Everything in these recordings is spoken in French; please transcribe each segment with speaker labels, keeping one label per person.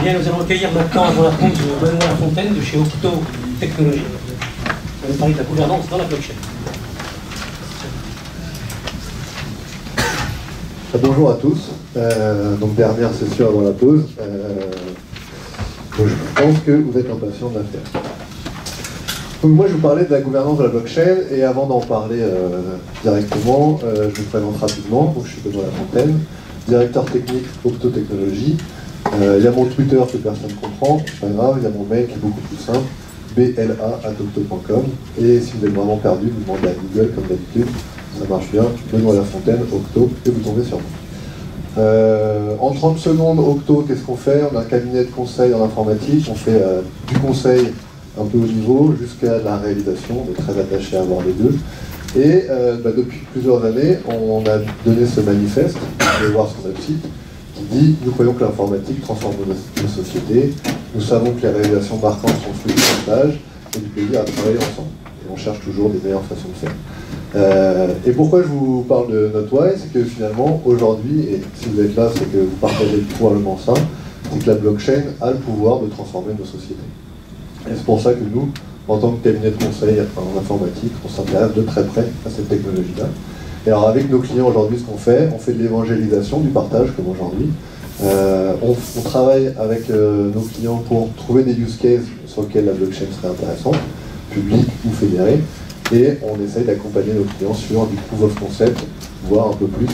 Speaker 1: Bien, nous allons accueillir maintenant avant la pause Benoît Lafontaine de chez Octo Technologies. On va parler de la gouvernance dans la blockchain.
Speaker 2: Bonjour à tous. Euh, donc dernière session avant la pause. Euh, je pense que vous êtes impatients de la faire. Donc moi je vous parlais de la gouvernance de la blockchain et avant d'en parler euh, directement, euh, je vous présente rapidement. Donc, je suis Benoît Lafontaine, directeur technique Octo Technologies. Euh, Il y a mon Twitter que personne ne comprend, pas grave, il y a mon mail qui est beaucoup plus simple, bla.octo.com. Et si vous êtes vraiment perdu, vous demandez à Google comme d'habitude, ça marche bien, Benoît Lafontaine, Octo, et vous tombez sur moi. Euh, en 30 secondes, Octo, qu'est-ce qu'on fait? On a un cabinet de conseil en informatique, on fait euh, du conseil un peu haut niveau jusqu'à la réalisation, on est très attaché à avoir les deux. Et bah, depuis plusieurs années, on a donné ce manifeste, vous pouvez voir sur notre site, dit « Nous croyons que l'informatique transforme nos, sociétés, nous savons que les réalisations marquantes sont fruits du partage et du plaisir à travailler ensemble. Et on cherche toujours des meilleures façons de faire. Euh, et pourquoi je vous parle de why? C'est que finalement, aujourd'hui, et si vous êtes là, c'est que vous partagez probablement ça, c'est que la blockchain a le pouvoir de transformer nos sociétés. Et c'est pour ça que nous, en tant que cabinet de conseil en informatique, on s'intéresse de très près à cette technologie-là. Et alors avec nos clients aujourd'hui, ce qu'on fait, on fait de l'évangélisation, du partage comme aujourd'hui. Euh, on, travaille avec euh, nos clients pour trouver des use cases sur lesquels la blockchain serait intéressante, publique ou fédérée, et on essaye d'accompagner nos clients sur du proof of concept, voire un peu plus.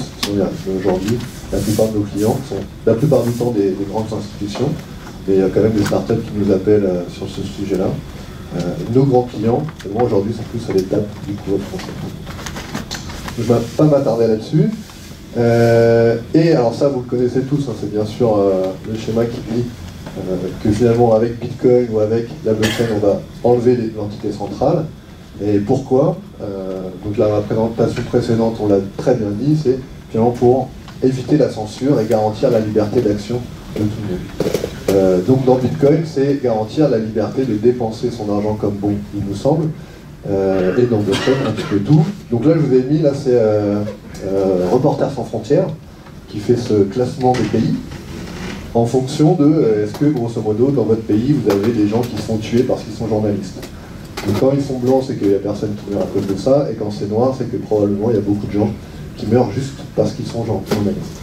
Speaker 2: Aujourd'hui, la plupart de nos clients sont la plupart du temps des, des grandes institutions, mais il y a quand même des startups qui nous appellent euh, sur ce sujet-là. Nos grands clients, aujourd'hui, sont plus à l'étape du proof of concept. Je ne vais pas m'attarder là-dessus. Euh, et alors ça, vous le connaissez tous, hein, c'est bien sûr euh, le schéma qui dit euh, que finalement avec Bitcoin ou avec la blockchain, on va enlever l'entité centrale. Et pourquoi? Donc la présentation précédente, on l'a très bien dit, c'est finalement pour éviter la censure et garantir la liberté d'action de tout le monde. donc dans Bitcoin, c'est garantir la liberté de dépenser son argent comme bon il nous semble, et dans blockchain un petit peu tout. Donc là, je vous ai mis, là, c'est Reporters sans frontières qui fait ce classement des pays en fonction de est-ce que, grosso modo, dans votre pays, vous avez des gens qui sont tués parce qu'ils sont journalistes. Donc quand ils sont blancs, c'est qu'il n'y a personne qui meurt à cause de ça, et quand c'est noir, c'est que probablement il y a beaucoup de gens qui meurent juste parce qu'ils sont journalistes.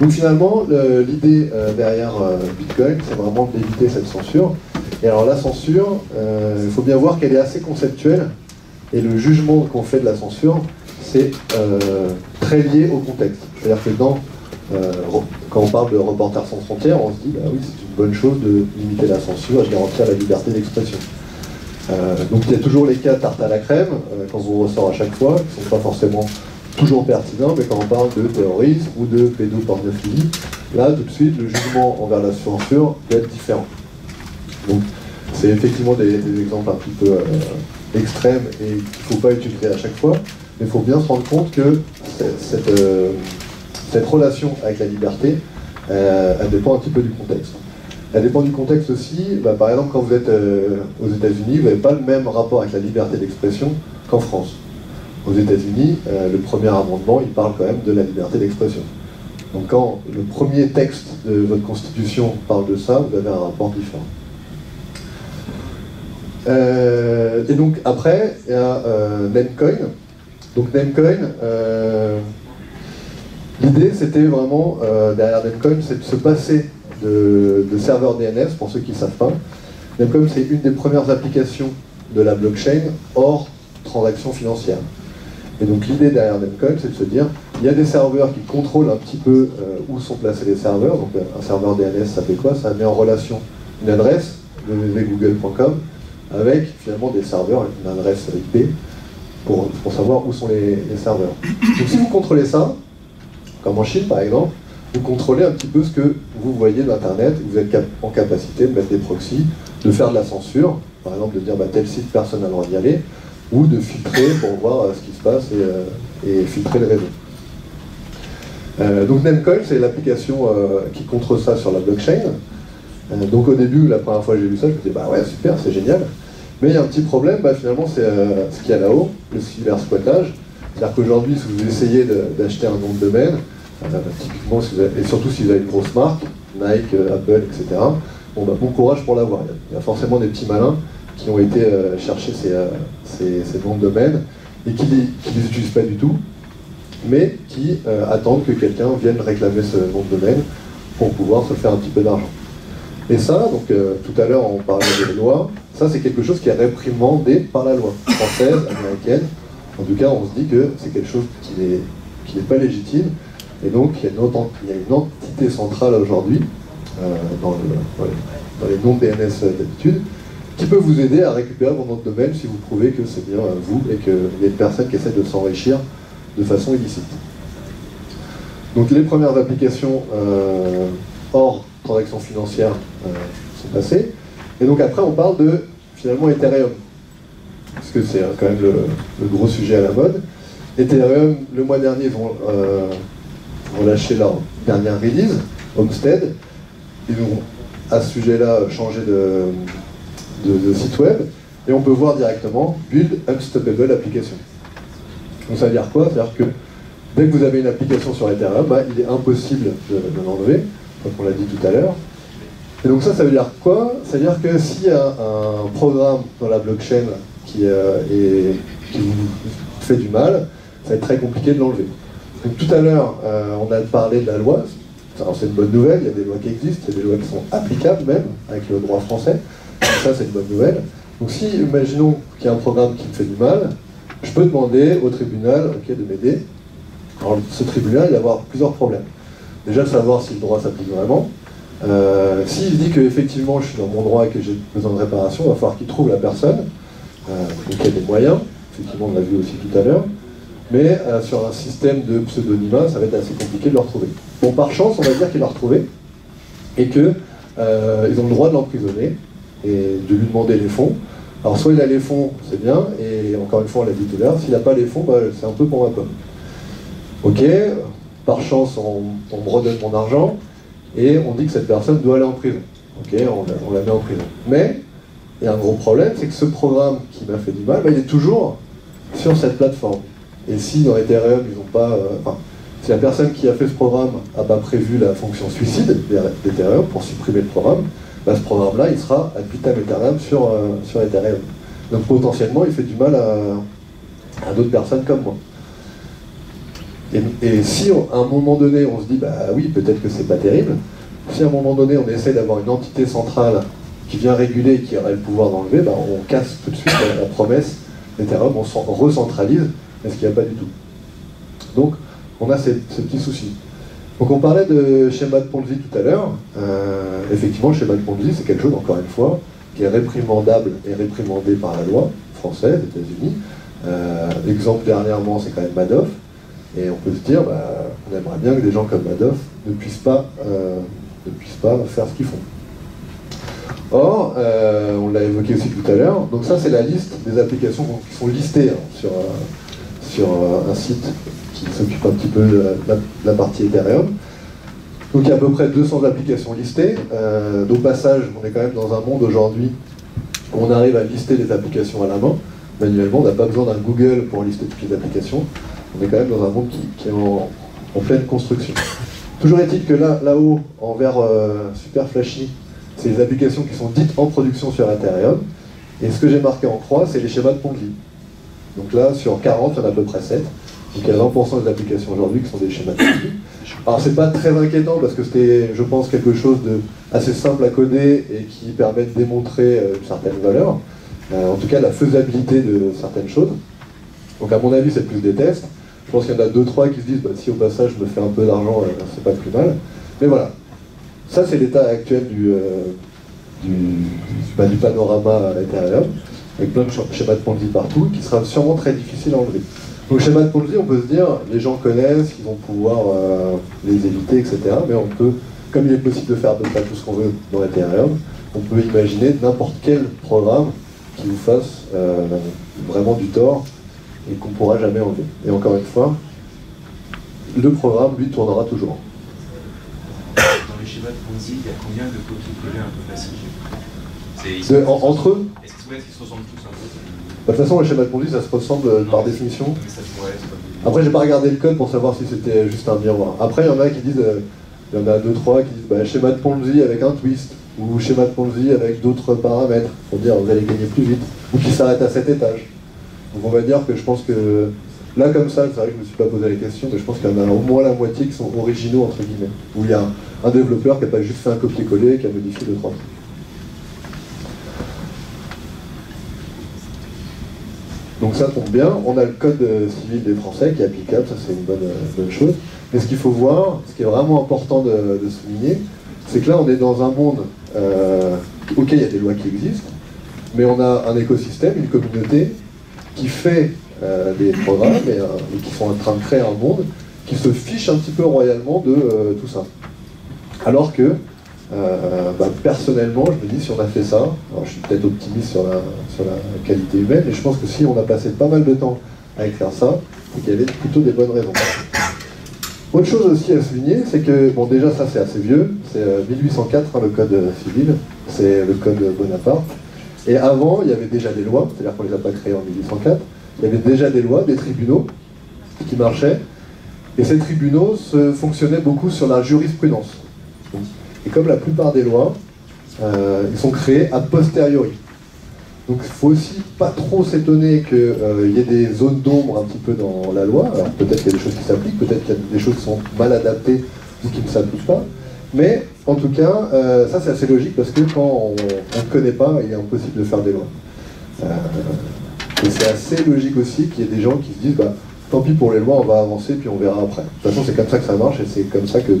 Speaker 2: Donc finalement, l'idée derrière Bitcoin, c'est vraiment d'éviter cette censure. Et alors la censure, euh, il faut bien voir qu'elle est assez conceptuelle, et le jugement qu'on fait de la censure, c'est euh, très lié au contexte. C'est-à-dire que dans, euh, quand on parle de Reporters sans frontières, on se dit, bah oui, c'est une bonne chose de limiter la censure et de garantir la liberté d'expression. donc il y a toujours les cas tarte à la crème, quand on ressort à chaque fois, qui ne sont pas forcément toujours pertinents, mais quand on parle de terrorisme ou de pédopornophilie, là, tout de suite, le jugement envers la censure peut être différent. Donc, c'est effectivement des, des, exemples un petit peu euh, extrêmes et qu'il ne faut pas utiliser à chaque fois, mais il faut bien se rendre compte que cette, euh, relation avec la liberté, euh, elle dépend un petit peu du contexte. Elle dépend du contexte aussi, bah, par exemple, quand vous êtes euh, aux États-Unis, vous n'avez pas le même rapport avec la liberté d'expression qu'en France. Aux États-Unis, le premier amendement, il parle quand même de la liberté d'expression. Donc quand le premier texte de votre constitution parle de ça, vous avez un rapport différent. Et donc après, il y a euh. Donc Namecoin, euh, l'idée c'était vraiment, euh, derrière Namecoin, c'est de se passer de, de serveurs DNS, pour ceux qui ne savent pas. Namecoin, c'est une des premières applications de la blockchain hors transaction financière. Et donc l'idée derrière Namecoin, c'est de se dire, il y a des serveurs qui contrôlent un petit peu euh, où sont placés les serveurs. Donc un serveur DNS, ça fait quoi? Ça met en relation une adresse, www.google.com, avec finalement des serveurs, une adresse IP, pour, savoir où sont les, serveurs. Donc si vous contrôlez ça, comme en Chine par exemple, vous contrôlez un petit peu ce que vous voyez d'Internet, vous êtes en capacité de mettre des proxys, de faire de la censure, par exemple de dire bah, tel site personne n'a le droit d'y aller, ou de filtrer pour voir euh, ce qui se passe et, euh, filtrer le réseau. Euh, donc Namecoin, c'est l'application qui contrôle ça sur la blockchain. Donc au début, la première fois que j'ai vu ça, je me disais bah ouais super, c'est génial. Mais il y a un petit problème, bah, finalement c'est ce qu'il y a là-haut, le cybersquattage. C'est-à-dire qu'aujourd'hui, si vous essayez d'acheter un nom de domaine, si avez, et surtout si vous avez une grosse marque, Nike, Apple, etc. Bon, bah, bon courage pour l'avoir. Il y a forcément des petits malins qui ont été chercher ces, ces, noms de domaine et qui ne les utilisent pas du tout, mais qui attendent que quelqu'un vienne réclamer ce nom de domaine pour pouvoir se faire un petit peu d'argent. Et ça, donc tout à l'heure on parlait des lois, ça c'est quelque chose qui est réprimandé par la loi française, américaine, en tout cas, on se dit que c'est quelque chose qui n'est pas légitime. Et donc, il y a une, entité centrale aujourd'hui, euh, dans, les noms DNS d'habitude, qui peut vous aider à récupérer vos nom de domaine si vous prouvez que c'est bien vous et qu'il y a une personne qui essaie de s'enrichir de façon illicite. Donc les premières applications euh, hors transaction financière euh, sont passées. Et donc après, on parle de finalement Ethereum parce que c'est quand même le, gros sujet à la mode. Ethereum, le mois dernier, vont, euh, lâcher leur dernière release, Homestead. Ils vont, à ce sujet-là, changer de, site web. Et on peut voir directement Build Unstoppable Application. Donc ça veut dire quoi? C'est-à-dire que dès que vous avez une application sur Ethereum, bah, il est impossible de, l'enlever, comme on l'a dit tout à l'heure. Et donc ça, ça veut dire quoi? Ça veut dire que s'il y a un programme dans la blockchain qui, euh, qui vous fait du mal, ça va être très compliqué de l'enlever. Donc tout à l'heure, euh, on a parlé de la loi. c'est une bonne nouvelle, il y a des lois qui existent, il y a des lois qui sont applicables même avec le droit français. ça, c'est une bonne nouvelle. Donc si, imaginons qu'il y a un programme qui me fait du mal, je peux demander au tribunal ok, de m'aider. Alors ce tribunal, il va avoir plusieurs problèmes. Déjà, savoir si le droit s'applique vraiment. Euh, S'il dit qu'effectivement je suis dans mon droit et que j'ai besoin de réparation, il va falloir qu'il trouve la personne. Euh, donc il y a des moyens, effectivement on l'a vu aussi tout à l'heure, mais euh, sur un système de pseudonymat, ça va être assez compliqué de le retrouver. Bon, par chance, on va dire qu'il l'a retrouvé, et qu'ils euh, ont le droit de l'emprisonner, et de lui demander les fonds. Alors soit il a les fonds, c'est bien, et encore une fois on l'a dit tout à l'heure, s'il n'a pas les fonds, bah, c'est un peu pour ma pomme. Ok, par chance on, me redonne mon argent, et on dit que cette personne doit aller en prison. Ok, on, la met en prison. Mais et un gros problème, c'est que ce programme qui m'a fait du mal, bah, il est toujours sur cette plateforme. Et si dans Ethereum, ils n'ont pas. Euh, enfin, si la personne qui a fait ce programme n'a pas prévu la fonction suicide d'Ethereum pour supprimer le programme, bah, ce programme-là, il sera ad vitam Ethereum sur, euh, sur Ethereum. Donc potentiellement, il fait du mal à, d'autres personnes comme moi. Et, si à un moment donné, on se dit, bah oui, peut-être que c'est pas terrible, si à un moment donné, on essaie d'avoir une entité centrale qui vient réguler et qui aurait le pouvoir d'enlever, ben, on casse tout de suite la, promesse d'Ethereum, on recentralise, mais ce qu'il n'y a pas du tout. Donc, on a ces, petits soucis. Donc, on parlait de schéma de Ponzi tout à l'heure. Euh, effectivement, le schéma de Ponzi, c'est quelque chose, encore une fois, qui est réprimandable et réprimandé par la loi française, États-Unis. Euh, exemple dernièrement, c'est quand même Madoff. Et on peut se dire, bah, on aimerait bien que des gens comme Madoff ne puissent pas, euh, ne puissent pas faire ce qu'ils font. Or, euh, on l'a évoqué aussi tout à l'heure, donc ça c'est la liste des applications qui sont listées hein, sur, euh, un site qui s'occupe un petit peu de la, partie Ethereum. Donc il y a à peu près 200 applications listées. Au passage, on est quand même dans un monde aujourd'hui où on arrive à lister les applications à la main. Manuellement, on n'a pas besoin d'un Google pour lister toutes les applications. On est quand même dans un monde qui, est en, pleine construction. Toujours est-il que là, là-haut, en vert super flashy, c'est les applications qui sont dites en production sur Ethereum. Et ce que j'ai marqué en croix, c'est les schémas de Ponzi. Donc là, sur 40, il y en a à peu près 7. Donc il y a 20% des applications aujourd'hui qui sont des schémas de Ponzi. Alors c'est pas très inquiétant parce que c'était, je pense, quelque chose de assez simple à coder et qui permet de démontrer euh, une certaine valeur. Euh, en tout cas, la faisabilité de certaines choses. Donc à mon avis, c'est plus des tests. Je pense qu'il y en a 2-3 qui se disent, bah, si au passage je me fais un peu d'argent, euh, c'est pas plus mal. Mais voilà, ça, c'est l'état actuel du, euh, bah, du, panorama Ethereum, avec plein de schémas de Ponzi partout, qui sera sûrement très difficile à enlever. Donc, schéma de Ponzi, on peut se dire, les gens connaissent, ils vont pouvoir euh, les éviter, etc. Mais on peut, comme il est possible de faire à peu près tout ce qu'on veut dans Ethereum, on peut imaginer n'importe quel programme qui vous fasse vraiment du tort et qu'on ne pourra jamais enlever. Et encore une fois, le programme, lui, tournera toujours
Speaker 3: schéma de Ponzi, il y a combien de copies-collées un peu faciles
Speaker 2: en, Entre eux
Speaker 3: Est-ce qu'ils se ressemblent tous un peu
Speaker 2: bah, de toute façon, le schéma de Ponzi, ça se ressemble euh, par définition.
Speaker 3: Ça.
Speaker 2: Après, j'ai pas regardé le code pour savoir si c'était juste un miroir. Après, il y en a qui disent, euh, Il y en a deux, trois qui disent bah, schéma de Ponzi avec un twist, ou schéma de Ponzi avec d'autres paramètres, pour dire vous allez gagner plus vite, ou qui s'arrête à cet étage. Donc on va dire que je pense que là comme ça, c'est vrai que je ne me suis pas posé la question, mais je pense qu'il y en a au moins la moitié qui sont originaux entre guillemets, où il y a un développeur qui n'a pas juste fait un copier-coller, qui a modifié deux, trois trucs. Donc ça tombe bien, on a le code euh, civil des Français qui est applicable, ça c'est une bonne, euh, bonne, chose. Mais ce qu'il faut voir, ce qui est vraiment important de, de souligner, c'est que là on est dans un monde, euh, ok il y a des lois qui existent, mais on a un écosystème, une communauté qui fait euh, des programmes et, euh, qui sont en train de créer un monde qui se fiche un petit peu royalement de euh, tout ça. Alors que bah, personnellement, je me dis si on a fait ça, alors je suis peut-être optimiste sur la, sur la qualité humaine, mais je pense que si on a passé pas mal de temps à écrire ça, c'est qu'il y avait plutôt des bonnes raisons. Autre chose aussi à souligner, c'est que, bon déjà ça c'est assez vieux, c'est 1804 hein, le code civil, c'est le code Bonaparte, et avant il y avait déjà des lois, c'est-à-dire qu'on les a pas créées en 1804, il y avait déjà des lois, des tribunaux qui marchaient, et ces tribunaux se fonctionnaient beaucoup sur la jurisprudence. Et comme la plupart des lois, euh, ils sont créés a posteriori. Donc il faut aussi pas trop s'étonner qu'il euh, y ait des zones d'ombre un petit peu dans la loi. Alors peut-être qu'il y a des choses qui s'appliquent, peut-être qu'il y a des choses qui sont mal adaptées ou qui ne s'appliquent pas. Mais en tout cas, euh, ça c'est assez logique parce que quand on ne connaît pas, il est impossible de faire des lois. Euh, et c'est assez logique aussi qu'il y ait des gens qui se disent bah, tant pis pour les lois, on va avancer puis on verra après. De toute façon, c'est comme ça que ça marche et c'est comme ça que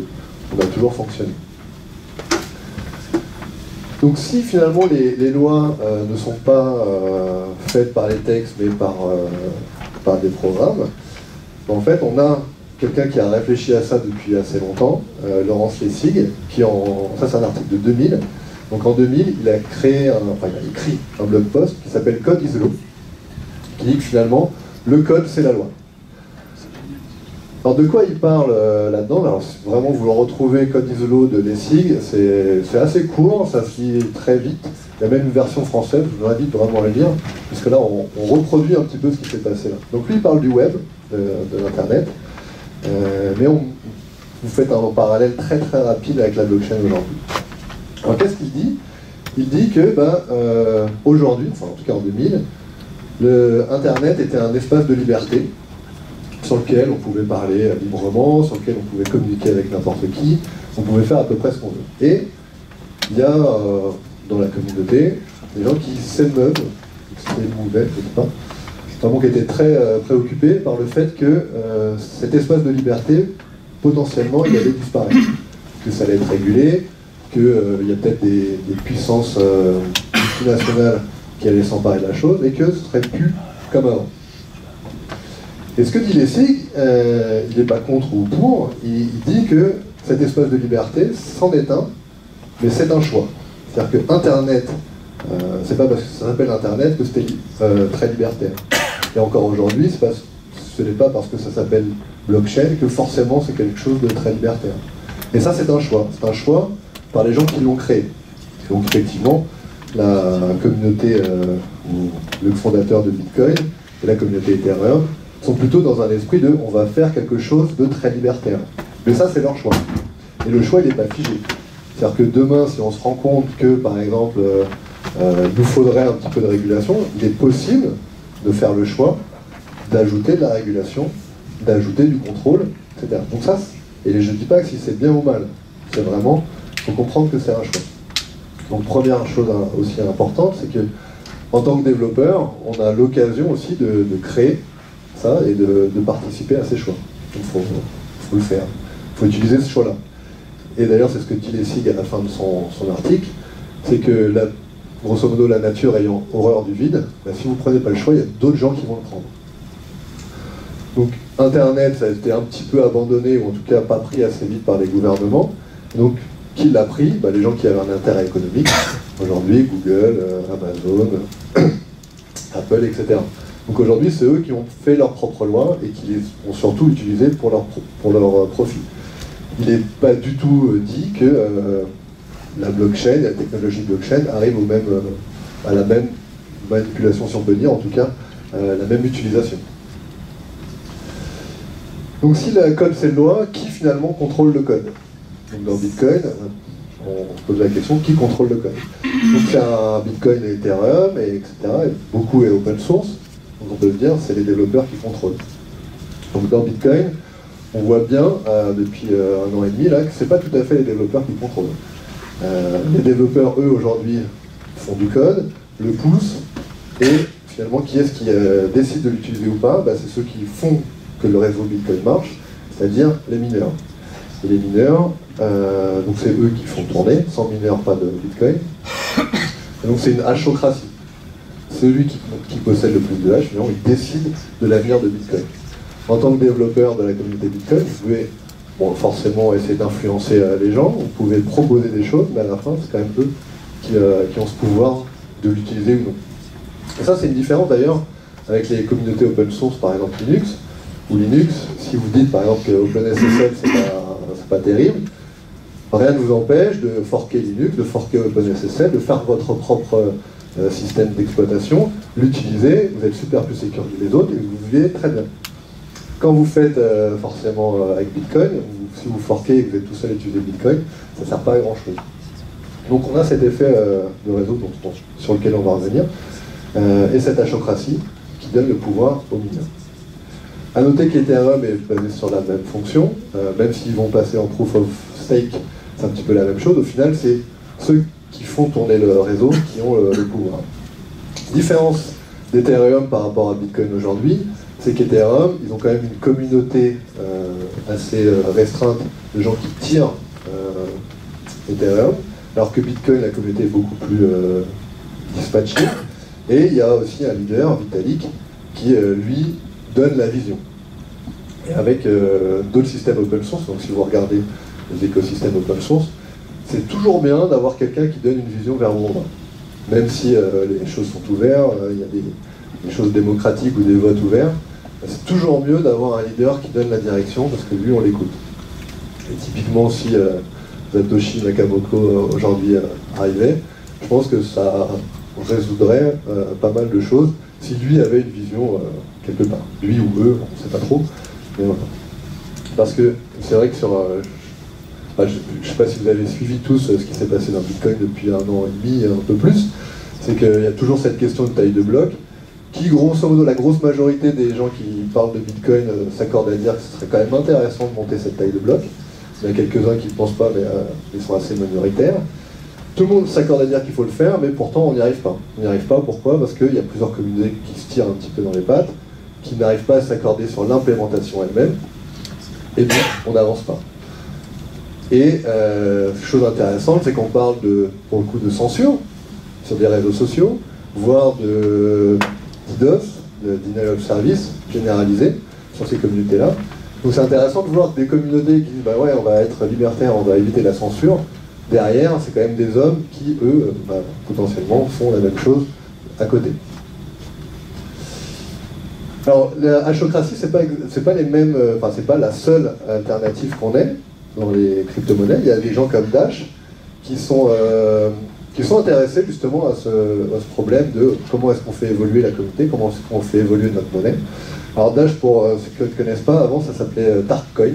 Speaker 2: on va toujours fonctionner. Donc si finalement les, lois euh, ne sont pas faites par les textes mais par, par des programmes, en fait on a quelqu'un qui a réfléchi à ça depuis assez longtemps, Laurence Lessig, qui en. ça c'est un article de 2000. Donc en 2000, il a créé un, enfin il a écrit un blog post qui s'appelle Code is law, qui dit que finalement le code c'est la loi. Alors de quoi il parle euh, là-dedans? Alors vraiment vous le retrouvez Code Isolo de Lessig, c'est assez court, ça se lit très vite. Il y a même une version française, je vous invite vraiment à la lire, parce que là on, reproduit un petit peu ce qui s'est passé là. Donc lui il parle du web, de, de l'internet, euh, mais on, vous faites un parallèle très très rapide avec la blockchain aujourd'hui. Alors qu'est-ce qu'il dit? Il dit que ben, euh, aujourd'hui, enfin en tout cas en 2000, le Internet était un espace de liberté, sur lequel on pouvait parler librement, sur lequel on pouvait communiquer avec n'importe qui, on pouvait faire à peu près ce qu'on veut. Et il y a euh, dans la communauté des gens qui s'émeuvent, s'émouvaient, je sais pas, vraiment qui étaient très euh, préoccupés par le fait que euh, cet espace de liberté, potentiellement, il allait disparaître, que ça allait être régulé, qu'il euh, y a peut-être des, puissances multinationales qui allaient s'emparer de la chose, et que ce serait plus comme avant. Et ce que dit Lessig, euh, il n'est pas contre ou pour, il, il, dit que cet espace de liberté, c'en est un, mais c'est un choix. C'est-à-dire que Internet, euh, c'est pas parce que ça s'appelle Internet que c'était euh, très libertaire. Et encore aujourd'hui, ce n'est pas parce que ça s'appelle blockchain que forcément c'est quelque chose de très libertaire. Et ça, c'est un choix. C'est un choix par les gens qui l'ont créé. Donc effectivement, la communauté, euh, le fondateur de Bitcoin et la communauté Ethereum, sont plutôt dans un esprit de on va faire quelque chose de très libertaire. Mais ça, c'est leur choix. Et le choix, il n'est pas figé. C'est-à-dire que demain, si on se rend compte que, par exemple, euh, euh, il nous faudrait un petit peu de régulation, il est possible de faire le choix d'ajouter de la régulation, d'ajouter du contrôle, etc. Donc ça, et je ne dis pas que si c'est bien ou mal, c'est vraiment, il faut comprendre que c'est un choix. Donc première chose aussi importante, c'est que en tant que développeur, on a l'occasion aussi de, créer ça et de, participer à ces choix. Il faut, faut, le faire. Il faut utiliser ce choix-là. Et d'ailleurs, c'est ce que dit Lessig à la fin de son, son article, c'est que, la, grosso modo, la nature ayant horreur du vide, bah, si vous ne prenez pas le choix, il y a d'autres gens qui vont le prendre. Donc, Internet, ça a été un petit peu abandonné, ou en tout cas pas pris assez vite par les gouvernements. Donc, qui l'a pris? Bah, Les gens qui avaient un intérêt économique. Aujourd'hui, Google, euh, Amazon, Apple, etc. Donc aujourd'hui, c'est eux qui ont fait leurs propres lois et qui les ont surtout utilisées pour leur, pour leur profit. Il n'est pas du tout dit que euh, la blockchain, la technologie blockchain arrive euh, à la même manipulation, si on en tout cas, euh, la même utilisation. Donc si le code c'est loi, qui finalement contrôle le code? Dans Bitcoin, on se pose la question qui contrôle le code? Donc c'est un Bitcoin et Ethereum, et etc. Et beaucoup est open source. On peut se dire c'est les développeurs qui contrôlent. Donc dans Bitcoin, on voit bien euh, depuis euh, un an et demi là que c'est pas tout à fait les développeurs qui contrôlent. Euh, les développeurs, eux, aujourd'hui, font du code, le poussent, et finalement, qui est-ce qui décide de l'utiliser ou pas? Bah, C'est ceux qui font que le réseau Bitcoin marche, c'est-à-dire les mineurs. Et les mineurs, donc c'est eux qui font tourner, sans mineurs, pas de Bitcoin. Et donc c'est une hachocratie. Celui qui, qui, possède le plus de hash, il décide de l'avenir de Bitcoin en tant que développeur de la communauté Bitcoin, vous pouvez forcément essayer d'influencer euh, les gens, vous pouvez proposer des choses, mais à la fin, c'est quand même eux qui, euh, ont ce pouvoir de l'utiliser ou non. Et ça, c'est une différence d'ailleurs avec les communautés open source, par exemple Linux, ou Linux, si vous dites par exemple que OpenSSL, c'est pas, pas terrible, rien ne vous empêche de forker Linux, de forker OpenSSL, de faire votre propre euh, système d'exploitation, l'utiliser, vous êtes super plus sécure que les autres et vous vivez très bien. Quand vous faites euh, forcément euh, avec Bitcoin, si vous forquez et que vous êtes tout seul à utiliser Bitcoin, ça ne sert pas à grand chose. Donc on a cet effet euh, de réseau sur lequel on va revenir, et cette achocratie qui donne le pouvoir aux mineurs. A noter qu'Ethereum est basé sur la même fonction, même s'ils vont passer en proof of stake, c'est un petit peu la même chose. Au final, c'est ceux qui font tourner le réseau qui ont le pouvoir. Différence d'Ethereum par rapport à Bitcoin aujourd'hui, c'est qu'Ethereum, ils ont quand même une communauté euh, assez euh, restreinte de gens qui tirent euh, Ethereum, alors que Bitcoin, la communauté est beaucoup plus dispatchée. Et il y a aussi un leader, Vitalik, qui lui donne la vision. Et avec d'autres systèmes open source, donc si vous regardez les écosystèmes open source, c'est toujours bien d'avoir quelqu'un qui donne une vision vers le monde. Même si les choses sont ouvertes, il y a des choses démocratiques ou des votes ouverts, c'est toujours mieux d'avoir un leader qui donne la direction parce que lui, on l'écoute. Et typiquement, si euh, Satoshi Nakamoto euh, aujourd'hui euh, arrivait, je pense que ça résoudrait pas mal de choses si lui avait une vision quelque part. Lui ou eux, on ne sait pas trop. Mais. Parce que c'est vrai que sur. je ne sais pas si vous avez suivi tous ce qui s'est passé dans Bitcoin depuis un an et demi, un peu plus. C'est qu'il y a toujours cette question de taille de bloc qui, grosso modo, la grosse majorité des gens qui parlent de Bitcoin euh, s'accordent à dire que ce serait quand même intéressant de monter cette taille de bloc. Il y a quelques-uns qui ne pensent pas, mais euh, ils sont assez minoritaires. Tout le monde s'accorde à dire qu'il faut le faire, mais pourtant on n'y arrive pas. On n'y arrive pas, pourquoi? Parce qu'il y a plusieurs communautés qui se tirent un petit peu dans les pattes, qui n'arrivent pas à s'accorder sur l'implémentation elle-même, et donc on n'avance pas. Et euh, chose intéressante, c'est qu'on parle de, pour le coup de censure sur des réseaux sociaux, voire de DDoS, de Denial of Service, généralisé sur ces communautés-là. Donc c'est intéressant de voir des communautés qui disent bah ouais on va être libertaire, on va éviter la censure. Derrière, c'est quand même des hommes qui, eux, bah, potentiellement font la même chose à côté. Alors la hachocratie, c'est pas pas les mêmes, euh, enfin c'est pas la seule alternative qu'on ait dans les crypto-monnaies. Il y a des gens comme Dash qui sont euh, qui sont intéressés justement à ce, problème de comment est-ce qu'on fait évoluer la communauté, comment est-ce qu'on fait évoluer notre monnaie. Alors Dash, pour euh, ceux qui ne connaissent pas, avant ça s'appelait euh, Darkcoin.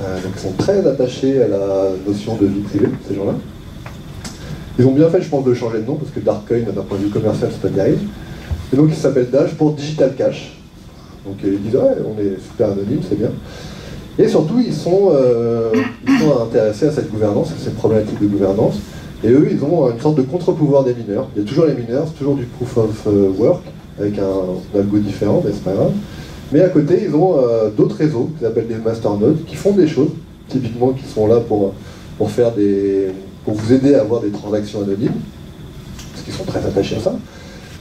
Speaker 2: Euh, donc ils sont très attachés à la notion de vie privée, ces gens-là. Ils ont bien fait, je pense, de changer de nom, parce que Darkcoin, d'un point de vue commercial, c'est pas terrible. Et donc ils s'appellent Dash pour Digital Cash. Donc ils disent, ouais, on est super anonyme, c'est bien. Et surtout, ils sont, ils sont intéressés à cette gouvernance, à cette problématique de gouvernance. Et eux, ils ont une sorte de contre-pouvoir des mineurs. Il y a toujours les mineurs, c'est toujours du proof of euh, work, avec un, algo différent, mais c'est pas grave. Mais à côté, ils ont euh, d'autres réseaux, qu'ils appellent des masternodes, qui font des choses, typiquement qui sont là pour, pour, faire des, pour vous aider à avoir des transactions anonymes, parce qu'ils sont très attachés à ça.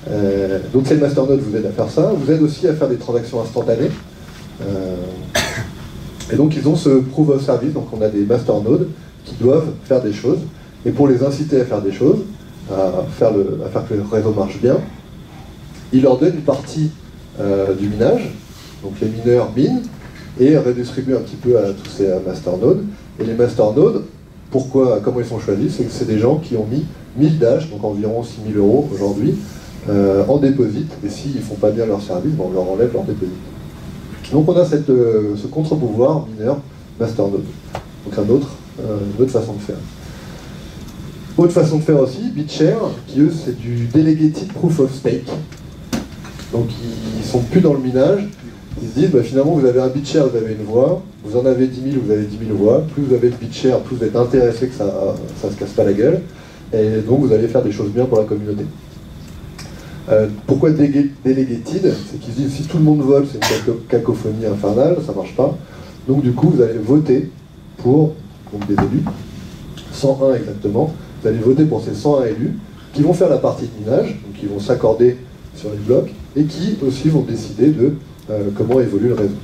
Speaker 2: Euh, donc ces masternodes vous aident à faire ça, vous aident aussi à faire des transactions instantanées. et donc ils ont ce proof of service, donc on a des masternodes qui doivent faire des choses. Et pour les inciter à faire des choses, à faire, que le réseau marche bien, il leur donne une partie euh, du minage, donc les mineurs minent, et redistribuent un petit peu à tous ces masternodes. Et les masternodes, pourquoi, comment ils sont choisis C'est que c'est des gens qui ont mis 1000 dash, donc environ 6000 euros aujourd'hui, euh, en déposit, et s'ils ne font pas bien leur service, on leur enlève leur déposit. Donc on a cette, euh, ce contre-pouvoir mineur masternode. Donc un autre une autre façon de faire. Autre façon de faire aussi, BitShare, qui eux, c'est du Delegated Proof of Stake. Donc ils sont plus dans le minage, ils se disent bah, finalement vous avez un BitShare, vous avez une voix, vous en avez 10 000, vous avez 10 000 voix, plus vous avez de BitShare, plus vous êtes intéressé que ça ne se casse pas la gueule, et donc vous allez faire des choses bien pour la communauté. Euh, pourquoi delegated C'est qu'ils se disent si tout le monde vote, c'est une cacophonie infernale, ça marche pas. Donc du coup, vous allez voter pour donc, des élus, 101 exactement, vous allez voter pour ces 101 élus qui vont faire la partie de minage, donc qui vont s'accorder sur les blocs, et qui aussi vont décider de euh, comment évolue le réseau.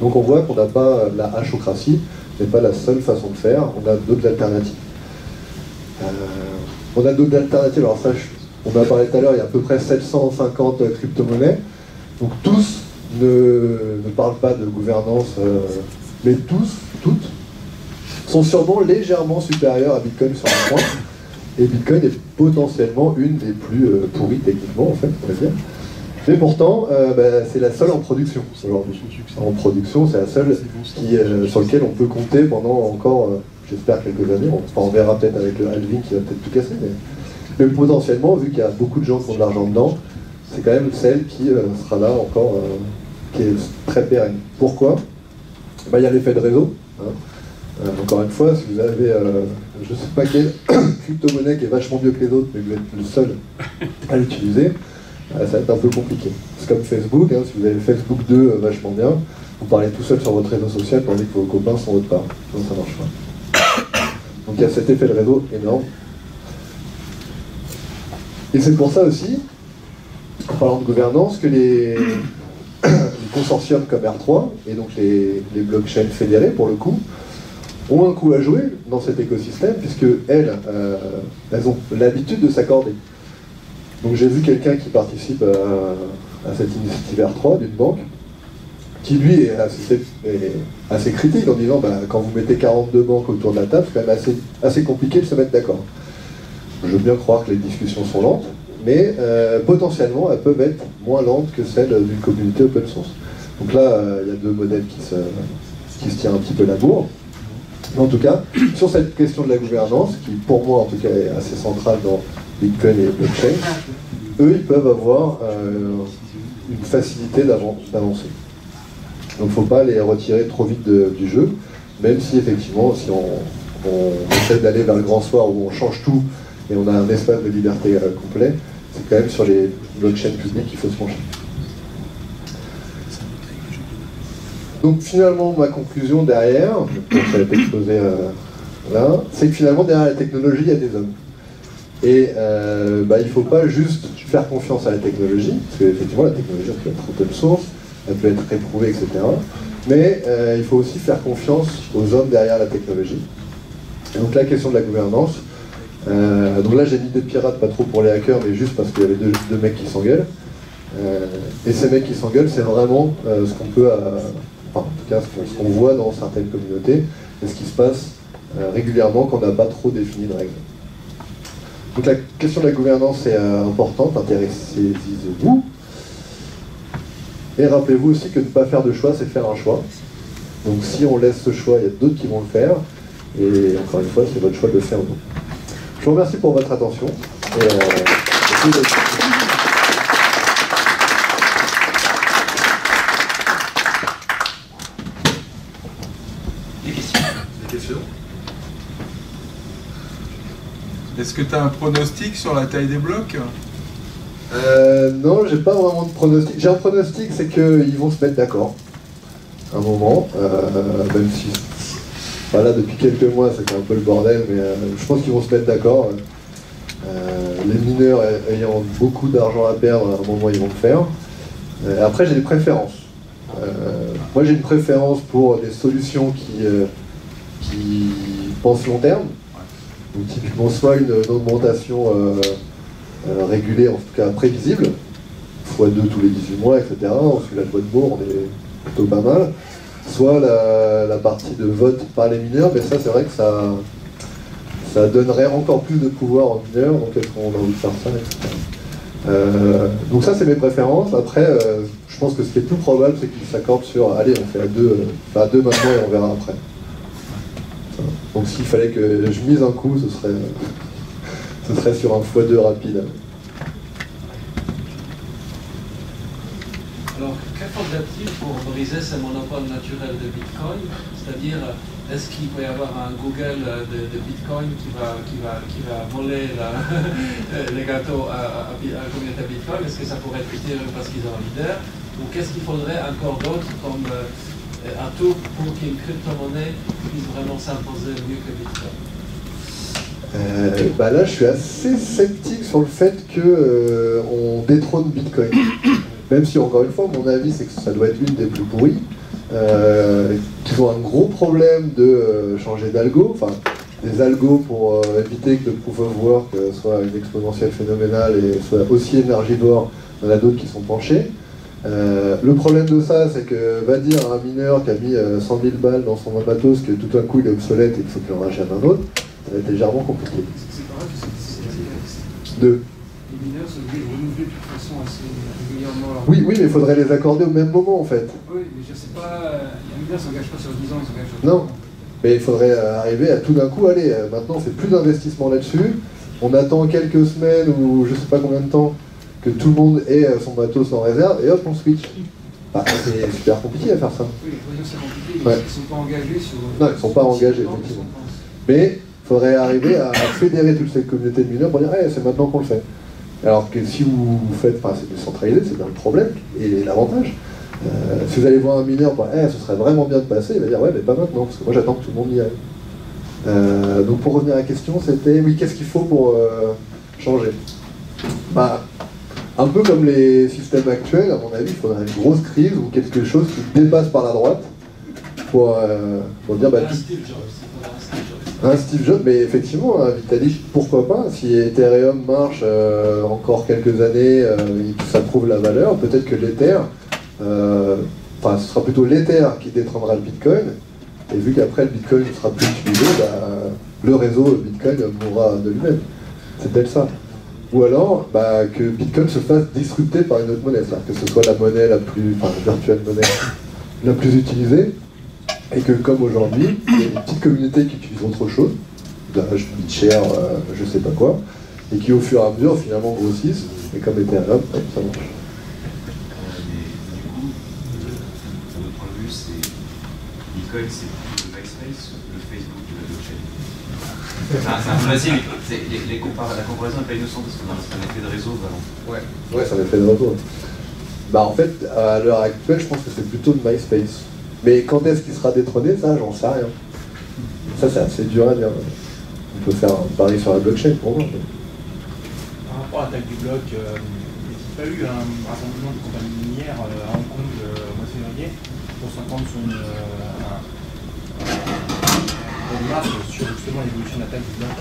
Speaker 2: Donc on voit qu'on n'a pas la hachocratie, n'est pas la seule façon de faire, on a d'autres alternatives. Euh, on a d'autres alternatives, alors ça, on a parlé tout à l'heure, il y a à peu près 750 crypto-monnaies, donc tous ne, parlent pas de gouvernance, euh, mais tous, toutes, sont sûrement légèrement supérieurs à Bitcoin sur un point, et Bitcoin est potentiellement une des plus pourries techniquement, en fait, on va dire. Mais pourtant, euh, bah, c'est la seule en production aujourd'hui. En production, c'est la seule qui, euh, sur laquelle on peut compter pendant encore, euh, j'espère, quelques années. On, verra peut-être avec le halving qui va peut-être tout casser. Mais, potentiellement, vu qu'il y a beaucoup de gens qui ont de l'argent dedans, c'est quand même celle qui sera là encore, qui est très pérenne. Pourquoi? Bah, Il y a l'effet de réseau. Hein. Encore une fois, si vous avez, je ne sais pas quelle crypto-monnaie qui est vachement mieux que les autres, mais vous êtes le seul à l'utiliser, ah, ça va être un peu compliqué. C'est comme Facebook, hein, si vous avez Facebook 2 euh, vachement bien, vous parlez tout seul sur votre réseau social tandis que vos copains sont autre part. Donc ça marche pas. Donc il y a cet effet de réseau énorme. Et c'est pour ça aussi, en parlant de gouvernance, que les, consortiums comme R3 et donc les, blockchains fédérés pour le coup ont un coup à jouer dans cet écosystème puisque elles, euh, elles ont l'habitude de s'accorder. Donc j'ai vu quelqu'un qui participe à, cette initiative R3 d'une banque, qui lui est assez, critique en disant bah, quand vous mettez 42 banques autour de la table, c'est quand même assez, compliqué de se mettre d'accord. Je veux bien croire que les discussions sont lentes, mais euh, potentiellement elles peuvent être moins lentes que celles d'une communauté open source. Donc là, euh, il y a deux modèles qui se, qui se tirent un petit peu la bourre. En tout cas, sur cette question de la gouvernance, qui pour moi en tout cas est assez centrale dans Bitcoin et blockchain, eux, ils peuvent avoir euh, une facilité d'avancer. Donc il ne faut pas les retirer trop vite du jeu, même si effectivement, si on, essaie d'aller vers le grand soir où on change tout et on a un espace de liberté euh, complet, c'est quand même sur les blockchains publics qu'il faut se pencher. Donc finalement, ma conclusion derrière, va être exposé euh, là, c'est que finalement derrière la technologie, il y a des hommes. Et euh, bah, il ne faut pas juste faire confiance à la technologie, parce qu'effectivement la technologie peut être open source, elle peut être réprouvée, etc. Mais euh, il faut aussi faire confiance aux hommes derrière la technologie. Et donc la question de la gouvernance, donc là j'ai mis des pirates, pas trop pour les hackers, mais juste parce qu'il y avait deux, mecs qui s'engueulent. et ces mecs qui s'engueulent, c'est vraiment ce qu'on peut, enfin, en tout cas ce qu'on voit dans certaines communautés, et ce qui se passe régulièrement quand on n'a pas trop défini de règles. Donc la question de la gouvernance est euh, importante, intéressez-vous. Et rappelez-vous aussi que ne pas faire de choix, c'est faire un choix. Donc si on laisse ce choix, il y a d'autres qui vont le faire. Et encore une fois, c'est votre choix de le faire ou non. Je vous remercie pour votre attention. Euh,
Speaker 4: Est-ce que tu as un pronostic sur la taille des blocs
Speaker 2: euh, Non, j'ai pas vraiment de pronostic. J'ai un pronostic, c'est qu'ils vont se mettre d'accord. Un moment, euh, même si voilà, depuis quelques mois c'était un peu le bordel, mais euh, je pense qu'ils vont se mettre d'accord. les mineurs ayant beaucoup d'argent à perdre, à un moment ils vont le faire. après j'ai des préférences. moi j'ai une préférence pour des solutions qui pensent long terme. Donc typiquement soit une, augmentation euh, euh, régulée, en tout cas prévisible, x2 tous les 18 mois, etc. Ensuite la loi de Bourg, on est plutôt pas mal. Soit la, partie de vote par les mineurs, mais ça c'est vrai que ça, ça donnerait encore plus de pouvoir aux mineurs, donc est-ce qu'on a envie de faire ça, etc. Euh, donc ça c'est mes préférences. Après, je pense que ce qui est plus probable, c'est qu'ils s'accordent sur allez, on fait à deux, à deux maintenant et on verra après. Donc s'il fallait que je mise un coup, ce serait, ce serait sur un x2 rapide.
Speaker 5: Alors, que faudrait-il pour briser ce monopole naturel de Bitcoin? C'est-à-dire, est-ce qu'il peut y avoir un Google de, Bitcoin qui va, qui va, qui va voler les gâteaux à, à, à Bitcoin? Est-ce que ça pourrait être utile parce qu'ils ont un leader? Ou qu'est-ce qu'il faudrait encore d'autre comme euh, atout pour qu'une crypto-monnaie puisse vraiment s'imposer mieux que Bitcoin
Speaker 2: Euh, bah là, je suis assez sceptique sur le fait qu'on euh, détrône Bitcoin. Même si, encore une fois, mon avis, c'est que ça doit être une des plus pourries. Euh, ont un gros problème de euh, changer d'algo, enfin des algos pour éviter que le proof of work soit une exponentielle phénoménale et soit aussi énergivore. Il y en a d'autres qui sont penchés. Euh, le problème de ça, c'est que va dire à un mineur qui a mis euh, 100 000 balles dans son matos que tout d'un coup il est obsolète et qu'il faut qu'il en rachète un autre, ça va être légèrement compliqué.
Speaker 6: C'est que c'est-
Speaker 2: Deux.
Speaker 6: Les mineurs sont obligés de renouveler de toute façon assez régulièrement leur.
Speaker 2: Oui, oui, mais il faudrait les accorder au même moment en fait.
Speaker 6: Oui, mais je sais pas. euh, Les mineurs ne s'engagent pas sur 10 ans, ils s'engagent sur
Speaker 2: Non. Mais il faudrait euh, arriver à tout d'un coup, allez, maintenant on fait plus d'investissement là-dessus, on attend quelques semaines ou je sais pas combien de temps que tout le monde ait euh, son matos en réserve et hop on switch. Bah, c'est super compliqué à faire ça.
Speaker 6: Oui, c'est compliqué, ils ne sont pas engagés sur.
Speaker 2: Non, ils sont pas engagés, effectivement. Mais il faudrait arriver à fédérer toute cette communauté de mineurs pour dire Eh, c'est maintenant qu'on le fait. Alors que si vous faites, enfin c'est décentralisé, c'est bien le problème et l'avantage. Euh, si vous allez voir un mineur, pour, Eh, ce serait vraiment bien de passer, il va dire ouais mais pas maintenant, parce que moi j'attends que tout le monde y aille. Euh, donc pour revenir à la question, c'était oui qu'est-ce qu'il faut pour euh, changer? Bah, un peu comme les systèmes actuels, à mon avis, il faudrait une grosse crise ou quelque chose qui dépasse par la droite pour, euh, pour dire bah,
Speaker 5: Un Steve Jobs, un Steve Jobs.
Speaker 2: un Steve Jobs, mais effectivement, un Vitalik, pourquoi pas Si Ethereum marche euh, encore quelques années euh, et que ça prouve la valeur, peut-être que l'Ether, enfin ce sera plutôt l'Ether qui détrônera le Bitcoin, et vu qu'après le Bitcoin ne sera plus utilisé, bah, le réseau Bitcoin mourra de lui-même. C'est peut-être ça. Ou alors bah, que Bitcoin se fasse disrupter par une autre monnaie, c'est-à-dire que ce soit la monnaie la plus, enfin virtuelle monnaie la plus utilisée, et que comme aujourd'hui, il y a une petite communauté qui utilise autre chose, Dash, BitShare, euh, je sais pas quoi, et qui au fur et à mesure finalement grossissent, et comme Ethereum, ça marche.
Speaker 3: Mais du coup, de notre point de vue, c'est Bitcoin, c'est plutôt le MySpace, le Facebook de la blockchain. C'est un c'est- les, les compara- la comparaison n'est pas innocente parce qu'on a un effet de réseau vraiment.
Speaker 2: Ouais, ouais, ça m'a fait de retour. Bah en fait, à l'heure actuelle, je pense que c'est plutôt de MySpace. Mais quand est-ce qu'il sera détrôné, ça, j'en sais rien. Ça, c'est assez dur à dire. On peut faire un pari sur la blockchain pour moi.
Speaker 7: Par rapport à la taille du bloc, euh, il pas eu un rassemblement de compagnies minières euh, à Hong Kong euh, au mois de février pour s'entendre sur une, euh, sur justement l'évolution de la taille du bloc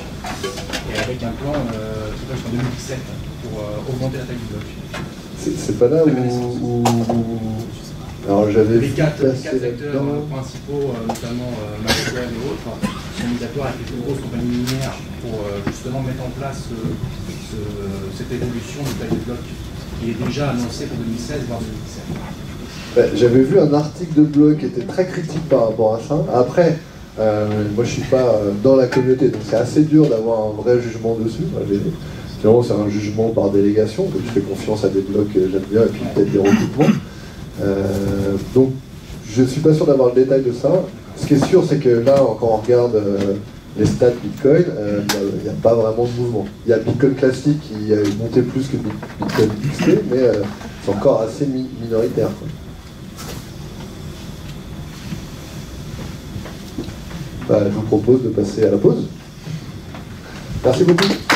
Speaker 7: et avec un plan euh, qui va jusqu'en 2017 pour euh, augmenter la taille du bloc.
Speaker 2: C'est pas là où. Alors j'avais
Speaker 7: Les quatre, les
Speaker 2: passer
Speaker 7: quatre acteurs euh, principaux, notamment Maxwell et autres, sont mis d'accord avec les plus grosses compagnies minières pour justement mettre en place ce- cette évolution de taille de bloc qui est déjà annoncée pour 2016 voire 2017.
Speaker 2: Ouais, J'avais vu un article de blog qui était très critique par rapport à ça. Après, euh, moi je suis pas euh, dans la communauté, donc c'est assez dur d'avoir un vrai jugement dessus. Finalement, c'est un jugement par délégation, que je fais confiance à des blogs que j'aime bien et puis peut-être des recoupements. Euh, donc, je suis pas sûr d'avoir le détail de ça. Ce qui est sûr, c'est que là, quand on regarde les stats Bitcoin, il n'y a, pas vraiment de mouvement. Il y a Bitcoin classique qui a monté plus que Bitcoin XT, mais c'est encore assez mi- minoritaire. Je vous propose de passer à la pause. Merci beaucoup.